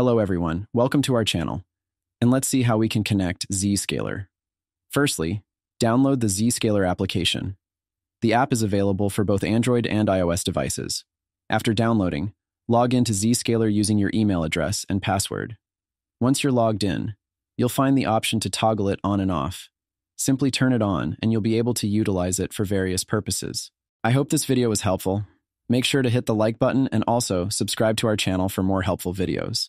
Hello everyone, welcome to our channel. And let's see how we can connect Zscaler. Firstly, download the Zscaler application. The app is available for both Android and iOS devices. After downloading, log into Zscaler using your email address and password. Once you're logged in, you'll find the option to toggle it on and off. Simply turn it on and you'll be able to utilize it for various purposes. I hope this video was helpful. Make sure to hit the like button and also subscribe to our channel for more helpful videos.